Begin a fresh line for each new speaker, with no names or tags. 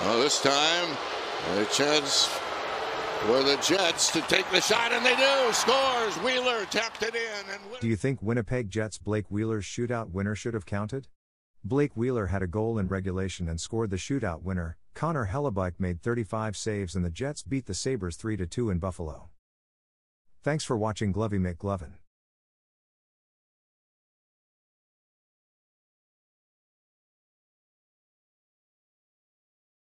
Well, this time, a chance for the Jets to take the shot, and they do. Scores. Wheeler tapped it in. And
Do you think Winnipeg Jets Blake Wheeler's shootout winner should have counted? Blake Wheeler had a goal in regulation and scored the shootout winner. Connor Hellebuyck made 35 saves and the Jets beat the Sabres 3 2 in Buffalo. Thanks for watching Glovey McGlovin.